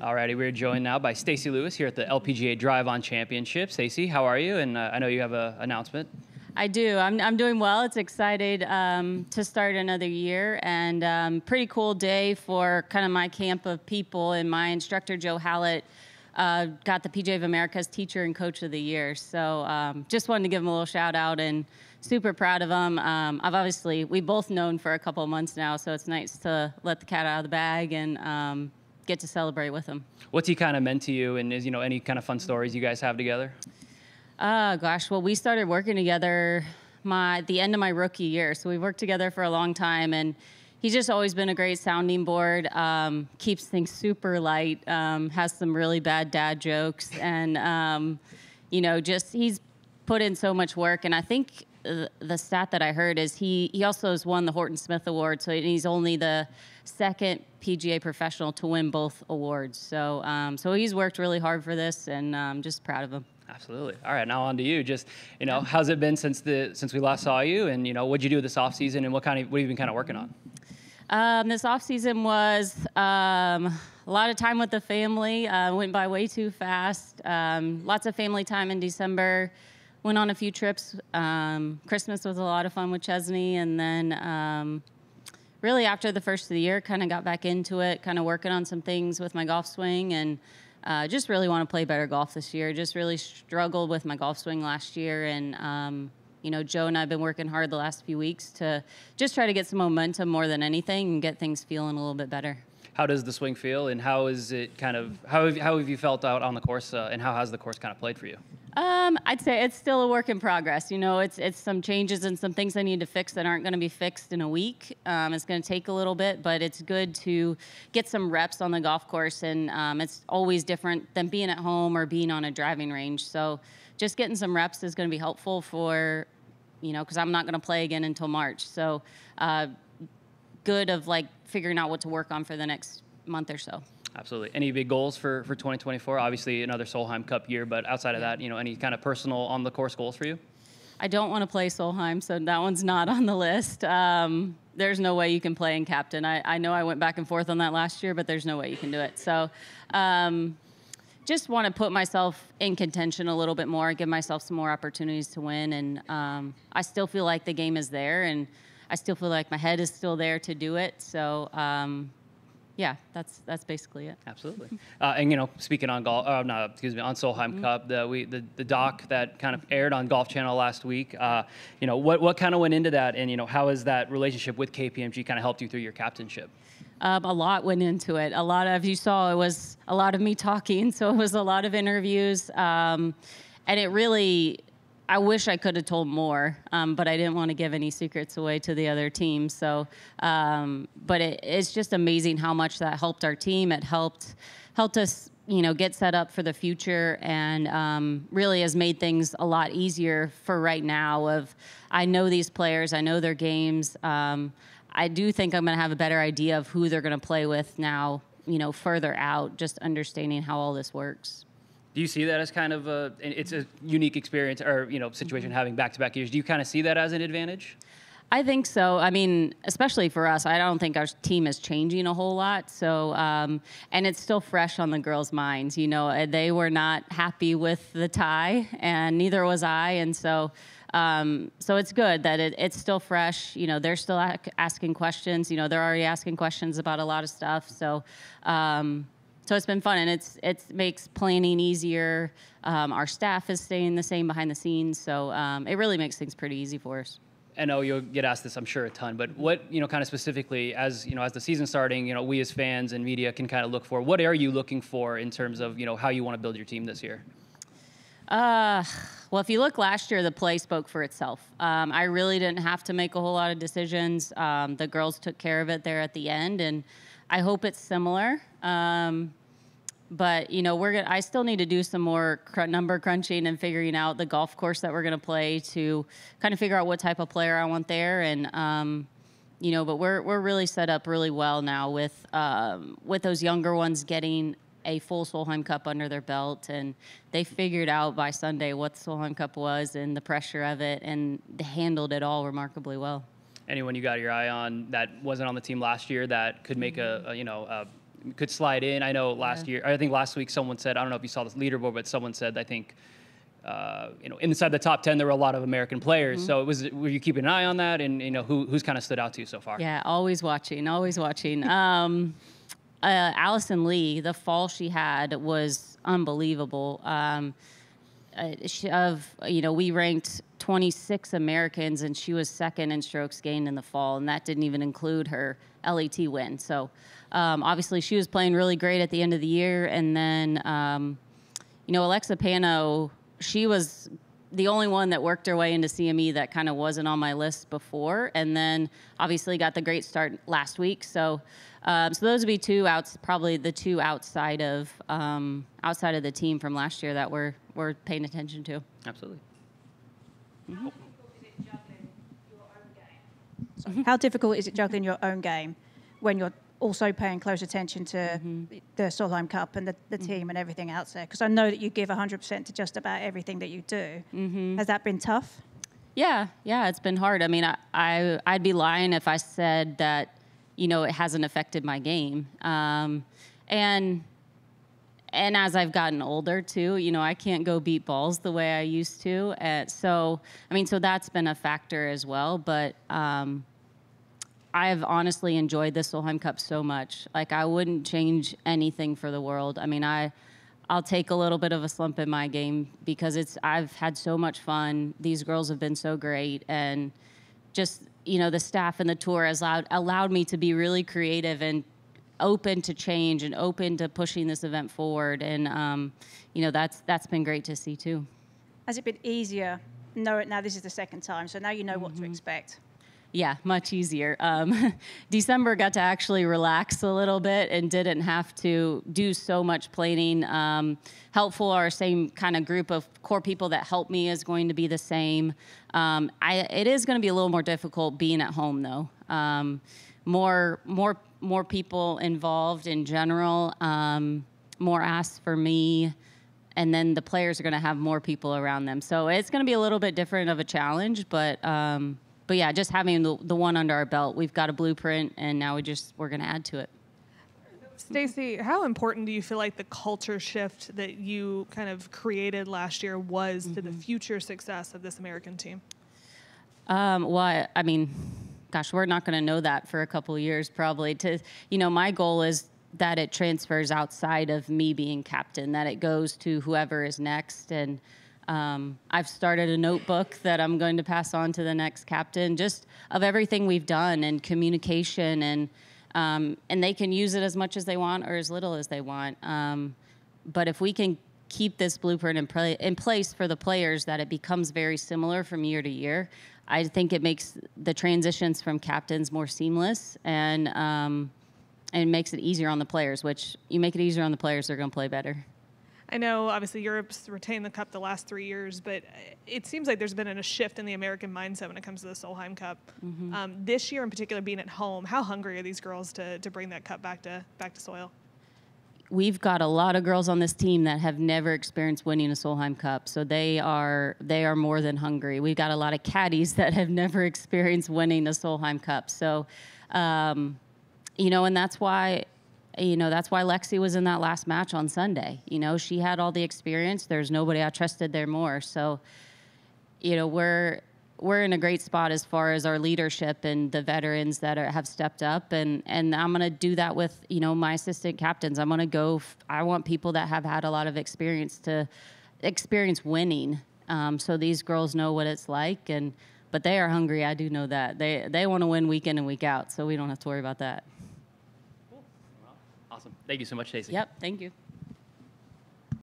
Alrighty, we're joined now by Stacy Lewis here at the LPGA Drive On Championship. Stacy, how are you? And uh, I know you have an announcement. I do. I'm, I'm doing well. It's excited um, to start another year and um, pretty cool day for kind of my camp of people. And my instructor, Joe Hallett, uh, got the PGA of America's Teacher and Coach of the Year. So um, just wanted to give him a little shout out and super proud of him. Um, I've obviously, we both known for a couple months now, so it's nice to let the cat out of the bag and um, get to celebrate with him. What's he kind of meant to you, and is you know any kind of fun stories you guys have together? Oh gosh, well we started working together my the end of my rookie year, so we've worked together for a long time, and he's just always been a great sounding board. Um, keeps things super light. Um, has some really bad dad jokes, and um, you know, just he's put in so much work. And I think the stat that I heard is he he also has won the Horton Smith Award, so he's only the second PGA professional to win both awards. So um, so he's worked really hard for this, and I'm um, just proud of him. Absolutely. All right, now on to you. Just you know, how's it been since the since we last saw you, and you know, what'd you do this off season, and what kind of what have you been kind of working on? Um, this off season was um, a lot of time with the family. Uh, went by way too fast. Um, lots of family time in December went on a few trips. Um, Christmas was a lot of fun with Chesnee, and then um, really after the first of the year, kind of got back into it, kind of working on some things with my golf swing, and uh, just really want to play better golf this year. Just really struggled with my golf swing last year, and um, you know, Joe and I've been working hard the last few weeks to just try to get some momentum more than anything and get things feeling a little bit better. How does the swing feel, and how is it kind of how have, how have you felt out on the course, uh, and how has the course kind of played for you? Um, I'd say it's still a work in progress. You know, it's it's some changes and some things I need to fix that aren't going to be fixed in a week. Um, it's going to take a little bit, but it's good to get some reps on the golf course, and um, it's always different than being at home or being on a driving range. So, just getting some reps is going to be helpful for, you know, because I'm not going to play again until March. So, uh, good of like figuring out what to work on for the next month or so. Absolutely. Any big goals for, for 2024? Obviously, another Solheim Cup year, but outside of that, you know, any kind of personal on the course goals for you? I don't want to play Solheim, so that one's not on the list. Um, there's no way you can play in captain. I, I know I went back and forth on that last year, but there's no way you can do it. So, um, just want to put myself in contention a little bit more, give myself some more opportunities to win, and um, I still feel like the game is there, and I still feel like my head is still there to do it. So um, yeah, that's that's basically it. Absolutely. Uh, and you know, speaking on golf, uh, no, excuse me, on Solheim mm-hmm. Cup, the we the, the doc that kind of aired on Golf Channel last week. Uh, you know, what what kind of went into that, and you know, how has that relationship with KPMG kind of helped you through your captainship? Um, a lot went into it. A lot of you saw it was a lot of me talking, so it was a lot of interviews, um, and it really I wish I could have told more, um, but I didn't want to give any secrets away to the other team. So, um, but it, it's just amazing how much that helped our team. It helped helped us, you know, get set up for the future, and um, really has made things a lot easier for right now. Of I know these players, I know their games. Um, I do think I'm going to have a better idea of who they're going to play with now. You know, further out, just understanding how all this works. Do you see that as kind of a it's a unique experience or you know situation mm-hmm. having back to back years? Do you kind of see that as an advantage? I think so. I mean, especially for us, I don't think our team is changing a whole lot. So, um, and it's still fresh on the girls' minds. You know, they were not happy with the tie, and neither was I. And so, um, so it's good that it, it's still fresh. You know, they're still asking questions. You know, they're already asking questions about a lot of stuff. So. Um, so it's been fun and it's it makes planning easier. Um, our staff is staying the same behind the scenes, so um, it really makes things pretty easy for us. I know you'll get asked this, I'm sure, a ton, but what, you know, kind of specifically as, you know, as the season starting, you know, we as fans and media can kind of look for, what are you looking for in terms of, you know, how you want to build your team this year? Uh, well, if you look last year, the play spoke for itself. Um, I really didn't have to make a whole lot of decisions. Um, the girls took care of it there at the end, and I hope it's similar. Um, but you know we're gonna i still need to do some more cr- number crunching and figuring out the golf course that we're going to play to kind of figure out what type of player i want there and um, you know but we're we're really set up really well now with um, with those younger ones getting a full Solheim Cup under their belt, and they figured out by Sunday what the Solheim Cup was and the pressure of it, and they handled it all remarkably well. Anyone you got your eye on that wasn't on the team last year that could make a, a you know a could slide in. I know last year, I think last week someone said, I don't know if you saw this leaderboard, but someone said, I think, uh, you know, inside the top 10, there were a lot of American players. Mm-hmm. So it was, were you keeping an eye on that? And, you know, who, who's kind of stood out to you so far? Yeah, always watching, always watching. Um, uh, Allison Lee, the fall she had was unbelievable. Um, uh, she, of you know, we ranked 26 Americans, and she was second in strokes gained in the fall, and that didn't even include her LET win. So um, obviously, she was playing really great at the end of the year, and then um, you know, Alexa Pano, she was the only one that worked her way into CME that kind of wasn't on my list before, and then obviously got the great start last week. So, um, so those would be two outs, probably the two outside of um, outside of the team from last year that we're we're paying attention to. Absolutely. How difficult is it juggling your own game when you're also paying close attention to Mm-hmm. the Solheim Cup and the, the team and everything else there? Because I know that you give 100% to just about everything that you do. Mm-hmm. Has that been tough? Yeah, yeah, it's been hard. I mean, I, I I'd be lying if I said that, you know, it hasn't affected my game. Um, and and as I've gotten older too, you know, I can't go beat balls the way I used to. Uh, so, I mean, so that's been a factor as well. But um, I've honestly enjoyed the Solheim Cup so much. Like, I wouldn't change anything for the world. I mean, I. I'll take a little bit of a slump in my game because it's I've had so much fun. These girls have been so great and just you know the staff and the tour has allowed allowed me to be really creative and open to change and open to pushing this event forward and um, you know that's that's been great to see too. Has it been easier? No, now this is the second time, so now you know what Mm-hmm. to expect. Yeah, much easier. Um, December got to actually relax a little bit and didn't have to do so much planning. Um, helpful, our same kind of group of core people that help me is going to be the same. Um, I, it is going to be a little more difficult being at home though. Um, more, more, more people involved in general. Um, more asks for me and then the players are going to have more people around them. So it's going to be a little bit different of a challenge, but um, but yeah, just having the, the one under our belt, we've got a blueprint, and now we just we're going to add to it. Stacy, how important do you feel like the culture shift that you kind of created last year was to the future success of this American team? Um, well, I, I mean, gosh, we're not going to know that for a couple years probably. To you know, my goal is that it transfers outside of me being captain, that it goes to whoever is next, and um, I've started a notebook that I'm going to pass on to the next captain, just of everything we've done and communication and. Um, and they can use it as much as they want or as little as they want. Um, but if we can keep this blueprint in, play, in place for the players, that it becomes very similar from year to year, I think it makes the transitions from captains more seamless and um, and makes it easier on the players. Which you make it easier on the players, they're going to play better. I know obviously Europe's retained the cup the last three years, but it seems like there's been a shift in the American mindset when it comes to the Solheim Cup. Um, this year in particular, being at home, how hungry are these girls to, to bring that cup back to back to soil? We've got a lot of girls on this team that have never experienced winning a Solheim Cup, so they are they are more than hungry. We've got a lot of caddies that have never experienced winning a Solheim Cup, so um, you know, and that's why you know that's why Lexi was in that last match on Sunday. You know, she had all the experience. There's nobody I trusted there more, so you know we're we're in a great spot as far as our leadership and the veterans that are, have stepped up. And and I'm going to do that with you know my assistant captains. I'm going to go f- I want people that have had a lot of experience to experience winning. Um, so these girls know what it's like and but they are hungry. I do know that. They they want to win week in and week out so we don't have to worry about that. Cool. Awesome. Thank you so much, Stacy. yep thank you